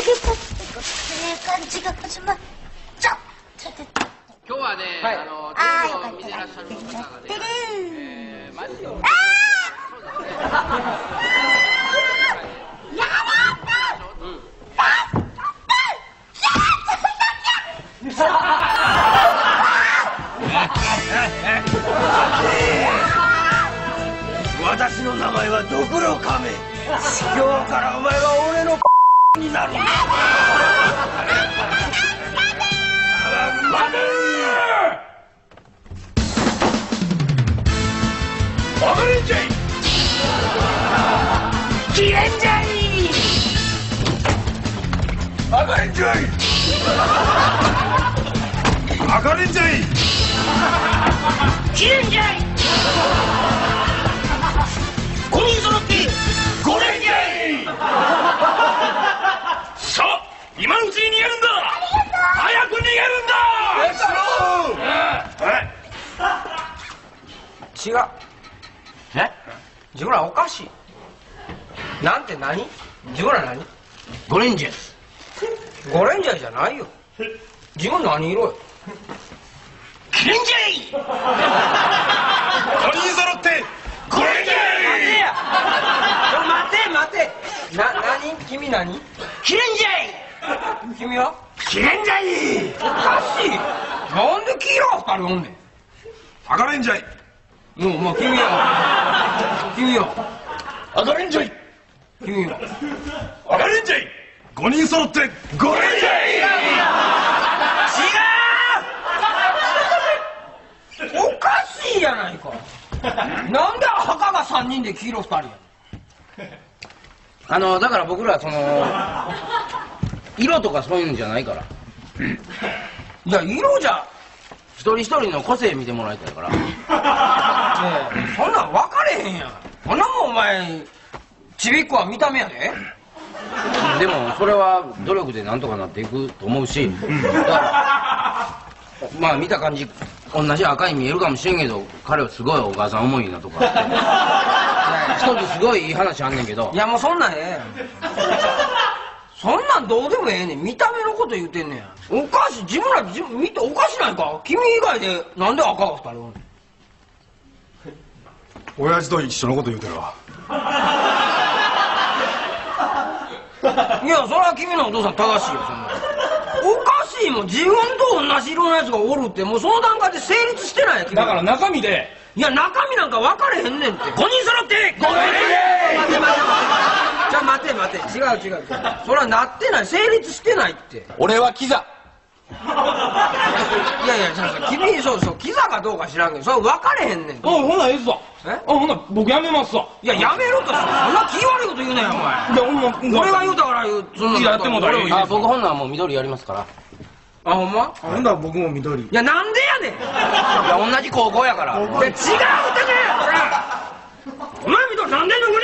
感じが始まっちゃう今日はね、はいあのテレビを見てらっしゃる方がねえー。マジで私の名前はドクロカメ今日からお前は俺のになるんだバカレンジャイ。キレンジャイ赤レンジャイ。赤レンジャイキレンジャイ。5違う。え？自分らおかしい。なんて何？自分ら何？ゴレンジャーゴレンジャーじゃないよ。自分何色よ？キレンジャー5人揃ってゴレンジャ待てーや待て待てな何？君何？キレンジャ君は？ーキレンジャーおかしい。なんで黄色が二人おんねん？赤レンジャーもうまあ君は君は赤レンジャー君は赤レンジャー5人揃って。ゴレンジャー違う。おかしいやないか。なんで赤が3人で黄色2人や。あのだから僕らその色とかそういうんじゃないから。いや色じゃ。一人一人の個性見てもらいたいからそんなん分かれへんやん。そんなもんお前ちびっこは見た目やで。でもそれは努力でなんとかなっていくと思うし。だからまあ見た感じ同じ赤に見えるかもしれんけど彼はすごいお母さん思いなとか一つすごいいい話あんねんけど。いやもうそんなんええそんなんどうでもええねん。見た目のこと言うてんねんおかしい。自分ら自分見ておかしないか？君以外でなんで赤が2人おんねん親父と一緒のこと言うてるわ。いやそれは君のお父さん正しいよそんなおかしいもん自分と同じ色のやつがおるってもうその段階で成立してないや君だから中身で。いや中身なんか分かれへんねんって。5人揃って5人待て。待て待てじゃあ待て待て。違う違う違う。それはなってない成立してないって。俺はキザ いやいやじゃあ君そうそうキザかどうか知らんけどそれ分かれへんねん。あほなええぞ。え？あほな僕やめますわ。いややめろとしてそんな気悪いこと言うなよお前。いやほんま俺が言うたから言うそんないややってもうたらいい俺もあ僕ほんならもう緑やりますから。あほんま？ほんなら僕も緑。いやなんでやねん。いや同じ高校やから。いや違うってねお前みとなんでんのこれ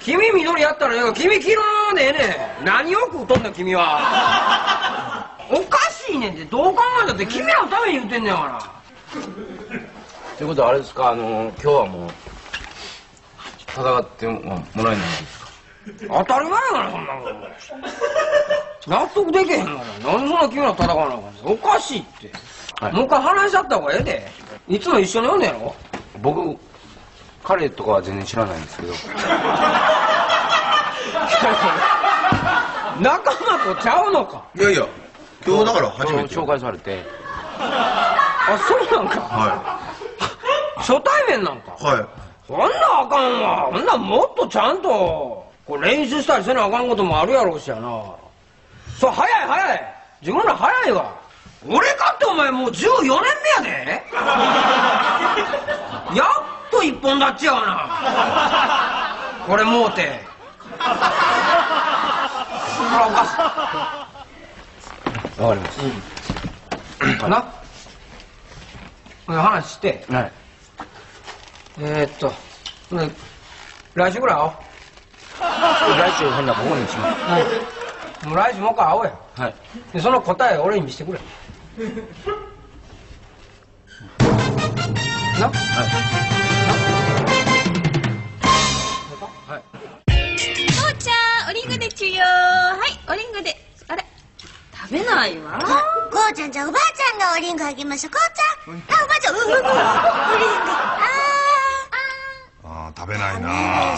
君緑やったらええが君黄色でええねん何を食うとんねん君は。おかしいねんって。どう考えたって君らのために言ってんねんから。ということはあれですかあの今日はもう戦ってももらえないんですか？当たり前やからそんなもん。納得できへんからなんでそんな君ら戦わなあかん。おかしいって、はい。もう一回話し合った方がええで。いつも一緒におんねやろ？僕彼とかは全然知らないんですけど仲間とちゃうのか。いやいや、今日だから初めて。紹介されて。あそうなんか。は初対面なんか。い。はい。そんなあかんわ。そんなんもっとちゃんとこれ練習したりせなあかんこともあるやろうしやな。そう早い早い。自分ら早いわ。俺かってお前もう14年目やで。やっと一本立ちやわな。これもうてわかります、しいなこれ話して。はい。えー、っとね来週ぐらい会おう。来週ほんならここにします。もう来週もう一回会おうや。はい。でその答え俺に見せてくれ。なはいないわ。こうちゃんじゃあおばあちゃんのおりんごあげましょう。こうちゃん。あおばあちゃん。うんうんうん。おりんごああー食べないな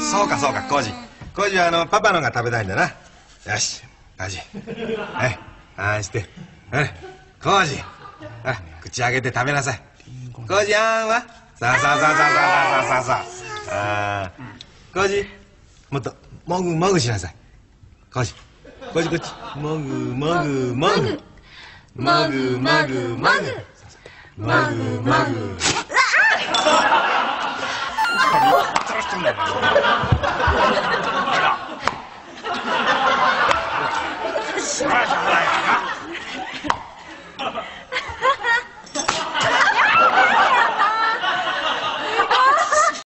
そうかそうかコージ。コージはあのパパのが食べたいんだな。よし。コージはいあんして。はいコージ。あ口開けて食べなさい。コージあんは？さあさあさあさあさあさあさあ。あー。コージもっともぐもぐしなさい。コージコージこっちもぐもぐもぐもぐもぐもぐもぐもぐ